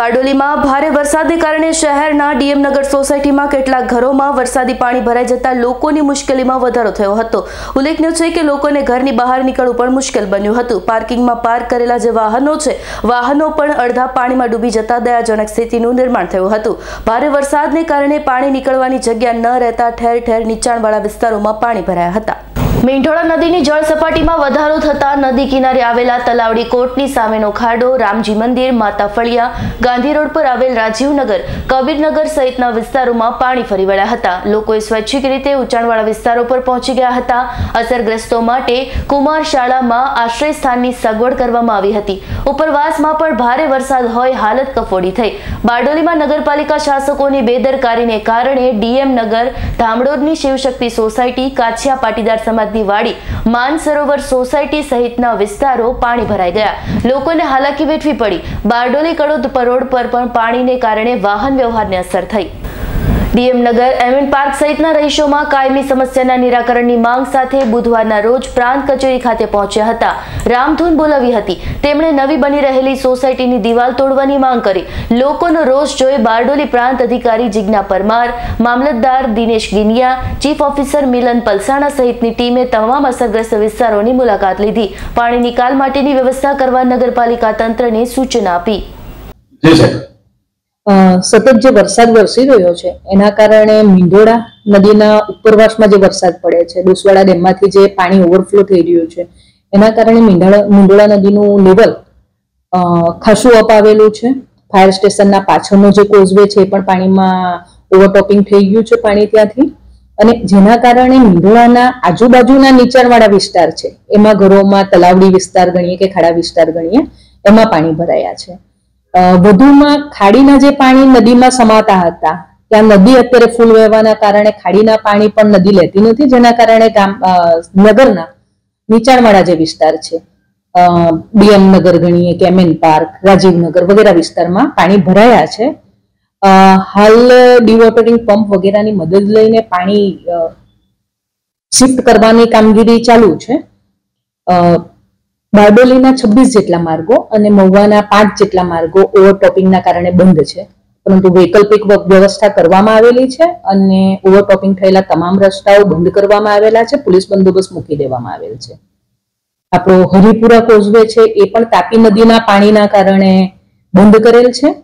બારડોલીમાં ભારે વરસાદને કારણે શહેરના ડીએમનગર સોસાયટીમાં કેટલાક ઘરોમાં વરસાદી પાણી ભરાઈ જતા લોકોની મુશ્કેલીમાં વધારો થયો હતો. ઉલ્લેખનીય છે કે લોકોને ઘરની બહાર નીકળવું પણ મુશ્કેલ બન્યું હતું. પાર્કિંગમાં પાર્ક કરેલા જે વાહનો છે, વાહનો પણ અડધા પાણીમાં ડૂબી જતા દયાજનક સ્થિતિનું નિર્માણ થયું હતું. ભારે વરસાદને કારણે પાણી નીકળવાની જગ્યા ન રહેતા ઠેર ઠેર નીચાણવાળા વિસ્તારોમાં પાણી ભરાયા હતા. મીંઢોળા નદીની જળ સપાટીમાં વધારો થતા નદી કિનારે આવેલા તલાવડી કોટની સામેનો ખાડો, રામજી મંદિર, માતા ફળિયા, ગાંધી રોડ પર આવેલ રાજીવનગર, કબીરનગર સહિતના વિસ્તારોમાં પાણી ફરી વળ્યા હતા. લોકોએ સ્વૈચ્છિક રીતે ઉંચાણવાળા વિસ્તારો પર પહોંચી ગયા હતા. અસરગ્રસ્તો માટે કુમાર શાળામાં આશ્રય સ્થાનની સગવડ કરવામાં આવી હતી. ઉપરવાસમાં પણ ભારે વરસાદ હોય હાલત કફોડી થઈ. બારડોલીમાં નગરપાલિકા શાસકોની બેદરકારીને કારણે ડીએમ નગર ધામડોદની શિવશક્તિ સોસાયટી કાછિયા પાટીદાર સમાજની વાડી, માનસરોવર સોસાયટી સહિતના વિસ્તારો પાણી ભરાઈ ગયા. લોકોને હાલાકી વેઠવી પડી. બારડોલી કડોદ પરોડ પર પણ પાણીને કારણે વાહન વ્યવહારને અસર થઈ. ડીએમ નગર એમએન પાર્ક સહિતના રહીશોમાં કાયમી સમસ્યાના નિરાકરણની માંગ સાથે બુધવારના રોજ પ્રાંત કચેરી ખાતે પહોંચ્યા હતા. રામધૂન બોલાવી હતી. તેમણે નવી બની રહેલી સોસાયટીની દિવાલ તોડવાની માંગ કરી. લોકોનો રોષ જોઈ બારડોલી પ્રાંત અધિકારી જિજ્ઞા પરમાર, મામલતદાર દિનેશ ગિનિયા, ચીફ ઓફિસર મિલન પલસાણા સહિતની ટીમે તમામ અસરગ્રસ્ત વિસ્તારોની મુલાકાત લીધી. પાણી નિકાલ માટેની વ્યવસ્થા કરવા નગરપાલિકા તંત્રને સૂચના આપી. સતત જે વરસાદ વરસી રહ્યો છે, એના કારણે મીંઢોળા નદીના ઉપરવાસમાં જે વરસાદ પડે છે, ડોસવાડા ડેમમાંથી જે પાણી ઓવરફ્લો થઈ રહ્યું છે, એના કારણે મીંઢાળા, મીંઢોળા નદીનું લેવલ ખાસું અપ આવેલું છે. ફાયર સ્ટેશનના પાછળનો જે કોઝવે છે, એ પણ પાણીમાં ઓવરટોપિંગ થઈ ગયું છે પાણી ત્યાંથી. અને જેના કારણે મીંઢોળાના આજુબાજુના નીચાણવાળા વિસ્તાર છે, એમાં ઘરોમાં તલાવડી વિસ્તાર ગણીએ કે ખાડા વિસ્તાર ગણીએ, એમાં પાણી ભરાયા છે. વધુમાં ખાડીના જે પાણી નદીમાં સમાતા હતા, ત્યાં નદી અત્યારે ફૂલ વહેવાના કારણે ખાડીના પાણી પણ નદી લેતી નથી, જેના કારણે ગામ નગરના નીચાણવાળા જે વિસ્તાર છે બીએમ નગર ગણીએ કે એમએન પાર્ક, રાજીવનગર વગેરે વિસ્તારમાં પાણી ભરાયા છે. હાલ ડિવોટરિંગ પંપ વગેરેની મદદ લઈને પાણી શિફ્ટ કરવાની કામગીરી ચાલુ છે. બારડોલીના છવ્વીસ જેટલા માર્ગો અને મહુવાના પાંચ જેટલા માર્ગો ઓવરટોપિંગના કારણે બંધ છે. પરંતુ વૈકલ્પિક વ્યવસ્થા કરવામાં આવેલી છે અને ઓવરટોપિંગ થયેલા તમામ રસ્તાઓ બંધ કરવામાં આવેલા છે. પોલીસ બંદોબસ્ત મૂકી દેવામાં આવેલ છે. આપણો હરિપુરા કોઝવે છે એ પણ તાપી નદીના પાણીના કારણે બંધ કરેલ છે.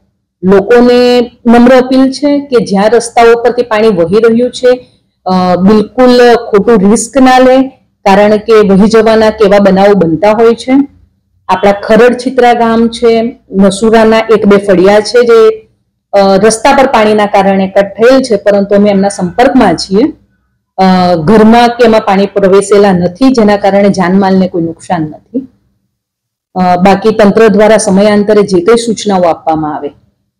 લોકોને નમ્ર અપીલ છે કે જ્યાં રસ્તાઓ પરથી પાણી વહી રહ્યું છે બિલકુલ ખોટું રિસ્ક ના લે. કારણ કે વહી જવાના કેવા બનાવો બનતા હોય છે? આપણા ખરડ છિત્રા ગામ છે, મસુરાના એક બે ફળિયા છે જે રસ્તા પર પાણીના કારણે કટ થયેલ છે, પરંતુ અમે એમના સંપર્કમાં છીએ. ઘરમાં કે એમાં પાણી પ્રવેશેલા નથી, જેના કારણે જાનમાલને કોઈ નુકસાન નથી. બાકી તંત્ર દ્વારા સમયાંતરે જે કંઈ સૂચનાઓ આપવામાં આવે,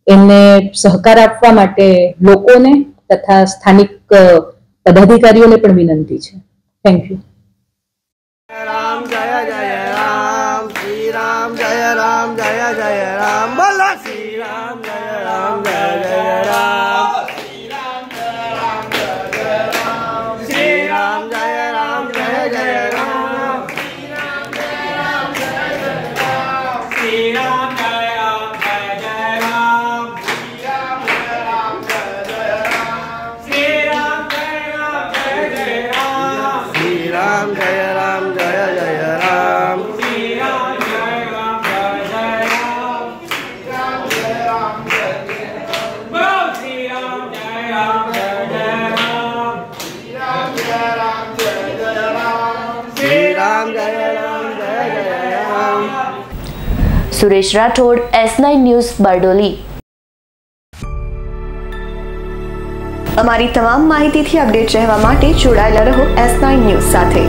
એમને સહકાર આપવા માટે લોકોને તથા સ્થાનિક પદાધિકારીઓને પણ વિનંતી છે. Thank you Ram, Bala Sri Ram, Jai Ram, Suresh Rathod S nine news Bardoli અમારી તમામ માહિતીથી અપડેટ રહેવા માટે જોડાયેલા રહો એસ નાઇન ન્યૂઝ સાથે.